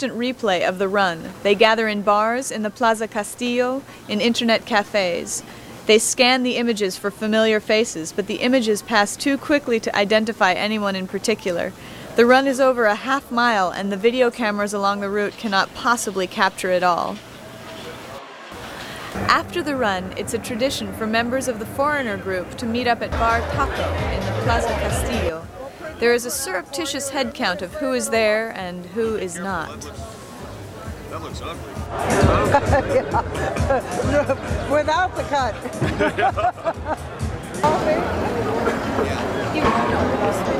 Instant replay of the run. They gather in bars, in the Plaza Castillo, in internet cafes. They scan the images for familiar faces, but the images pass too quickly to identify anyone in particular. The run is over a half mile, and the video cameras along the route cannot possibly capture it all. After the run, it's a tradition for members of the foreigner group to meet up at Bar Txoko in the Plaza Castillo. There is a surreptitious head count of who is there and who is not. That looks ugly. Without the cut.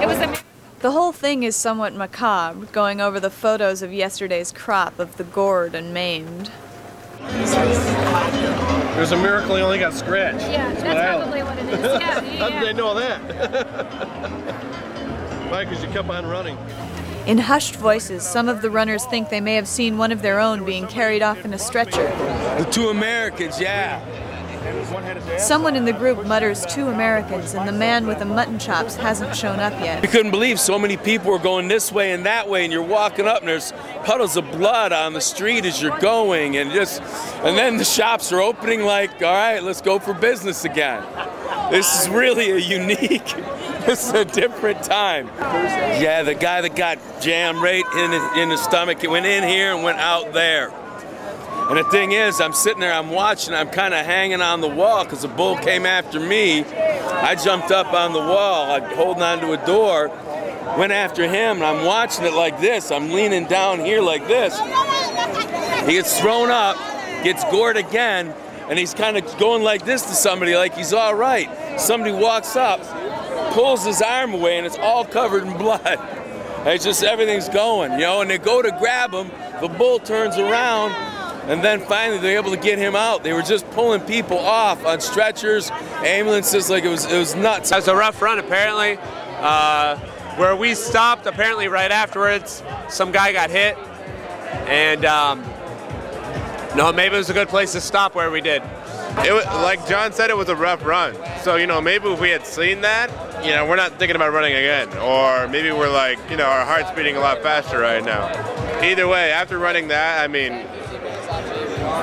It was a the whole thing is somewhat macabre, going over the photos of yesterday's crop of the gored and maimed. It was a miracle he only got scratched. Yeah, that's probably what it is. Yeah, yeah, How did they know that? Why? Because you kept on running. In hushed voices, some of the runners think they may have seen one of their own being carried off in a stretcher. The two Americans, yeah. Someone in the group mutters two Americans, and the man with the mutton chops hasn't shown up yet. We couldn't believe so many people were going this way and that way, and you're walking up, and there's puddles of blood on the street as you're going, and just, and then the shops are opening like, all right, let's go for business again. This is really a unique, this is a different time. Yeah, the guy that got jammed right in the, in the stomach, it went in here and went out there. And the thing is, I'm sitting there, I'm watching, I'm kind of hanging on the wall because the bull came after me. I jumped up on the wall, like holding onto a door, went after him, and I'm watching it like this. I'm leaning down here like this. He gets thrown up, gets gored again, and he's kind of going like this to somebody, like he's all right. Somebody walks up, pulls his arm away, and it's all covered in blood. It's just everything's going, you know, and they go to grab him, the bull turns around, and then finally they're able to get him out. They were just pulling people off on stretchers, ambulances, like it was it was nuts. That was a rough run, apparently. Uh, where we stopped, apparently right afterwards, some guy got hit, and um, no, maybe it was a good place to stop where we did. It was, like John said, it was a rough run. So, you know, maybe if we had seen that, you know, we're not thinking about running again. Or maybe we're like, you know, our heart's beating a lot faster right now. Either way, after running that, I mean,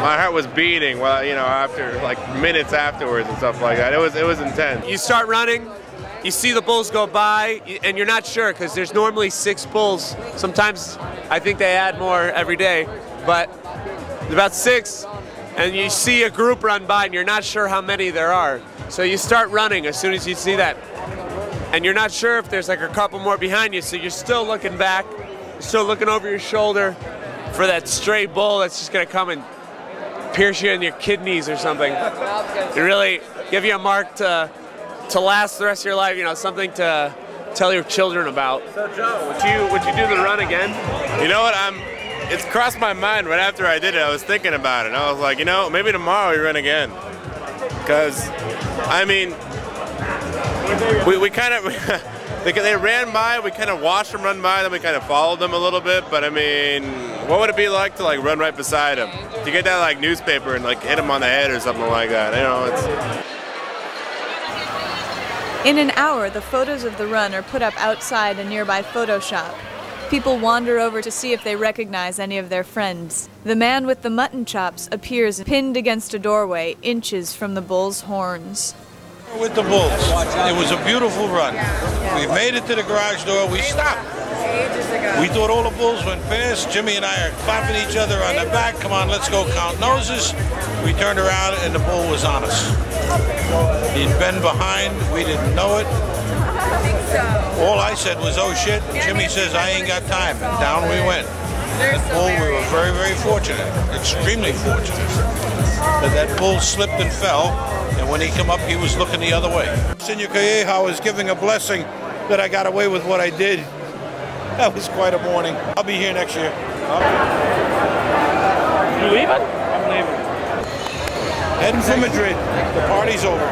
my heart was beating, well, you know, after like minutes afterwards and stuff like that. It was, it was intense. You start running, you see the bulls go by, and you're not sure because there's normally six bulls. Sometimes I think they add more every day, but about six, and you see a group run by, and you're not sure how many there are. So you start running as soon as you see that, and you're not sure if there's like a couple more behind you. So you're still looking back, still looking over your shoulder for that stray bull that's just gonna come and pierce you in your kidneys or something. It really give you a mark to to last the rest of your life. You know, something to tell your children about. So, Joe, would you, would you do the run again? You know what? I'm. It's crossed my mind right after I did it. I was thinking about it. I was like, you know, maybe tomorrow we run again. Because, I mean, we, we kind of. They, they ran by, we kind of watched them run by, then we kind of followed them a little bit. But I mean, what would it be like to like run right beside them? To get that like newspaper and like hit them on the head or something like that. You know, it's. In an hour, the photos of the run are put up outside a nearby photo shop. People wander over to see if they recognize any of their friends. The man with the mutton chops appears pinned against a doorway, inches from the bull's horns. With the Bulls. It was a beautiful run. We made it to the garage door. We stopped. We thought all the Bulls went past. Jimmy and I are clapping each other on the back. Come on, let's go count noses. We turned around and the Bull was on us. He'd been behind. We didn't know it. All I said was, oh shit. Jimmy says, I ain't got time. And down we went. That bull, we were very, very fortunate, extremely fortunate, that that bull slipped and fell, and when he came up, he was looking the other way. Senor Calleja was giving a blessing that I got away with what I did. That was quite a morning. I'll be here next year. You leaving? I'm leaving. Heading for Madrid. The party's over.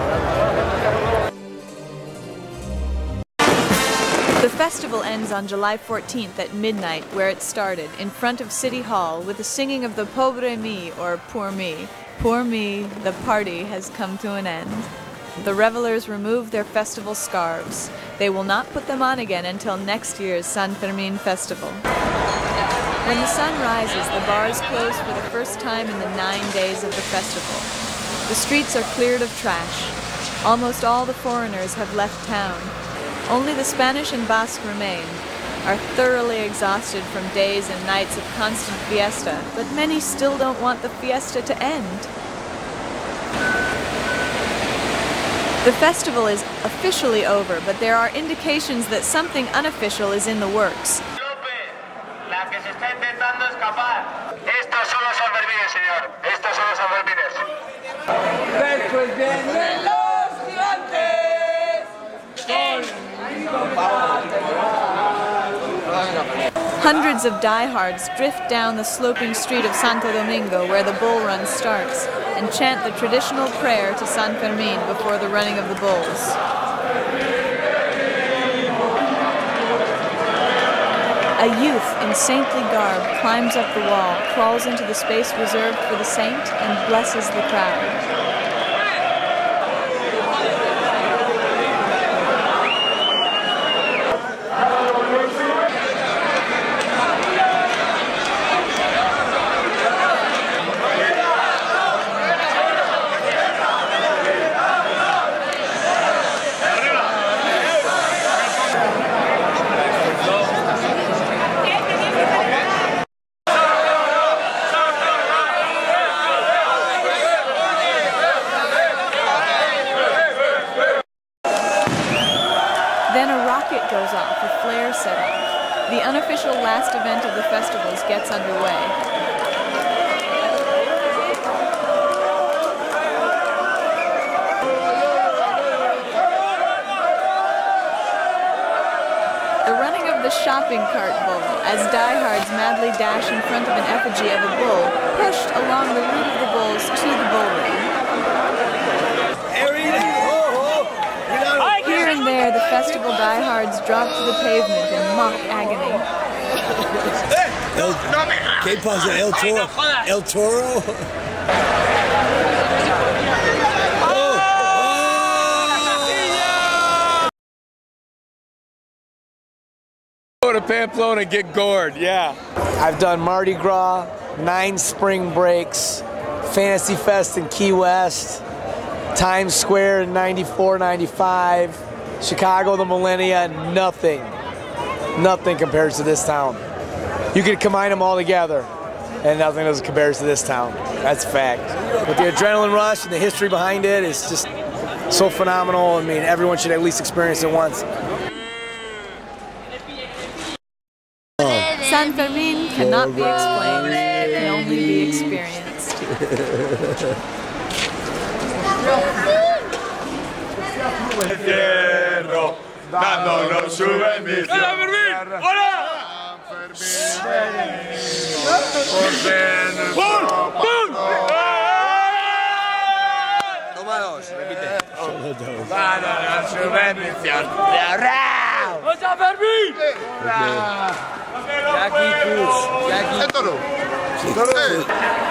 Festival ends on July 14th at midnight, where it started, in front of City Hall, with the singing of the Pobre Mi, or Poor Me. Poor me, the party has come to an end. The revelers remove their festival scarves. They will not put them on again until next year's San Fermin festival. When the sun rises, the bars close for the first time in the nine days of the festival. The streets are cleared of trash. Almost all the foreigners have left town. Only the Spanish and Basque remain, are thoroughly exhausted from days and nights of constant fiesta, but many still don't want the fiesta to end. The festival is officially over, but there are indications that something unofficial is in the works. La Hundreds of diehards drift down the sloping street of Santo Domingo where the bull run starts and chant the traditional prayer to San Fermin before the running of the bulls. A youth in saintly garb climbs up the wall, crawls into the space reserved for the saint, and blesses the crowd. Then a rocket goes off, a flare set off. The unofficial last event of the festivals gets underway. The running of the shopping cart bull, as diehards madly dash in front of an effigy of a bull, pushed along the route of the bulls to the bull ring. Here and there, the festival diehards drop to the pavement in mock agony. El, ¿Qué pasa? El Toro. El Toro. Go to Pamplona and get gored, yeah. I've done Mardi Gras, nine spring breaks, Fantasy Fest in Key West, Times Square in 94, 95, Chicago the Millennia, nothing, nothing compares to this town. You could combine them all together, and nothing else compares to this town. That's a fact. But the adrenaline rush and the history behind it is just so phenomenal. I mean, everyone should at least experience it once. San Fermin cannot be explained, it can only be experienced. hierro, dándonos su bendición. ¡Hola, Fermín! ¡Hola! Fermín, ¡Pum! ¡Pum! Toma dos, repite. Dándonos su bendición. ¡Otra Fermín! ¡Hola! Jackie Cruz. Jackie. Toro. Toro.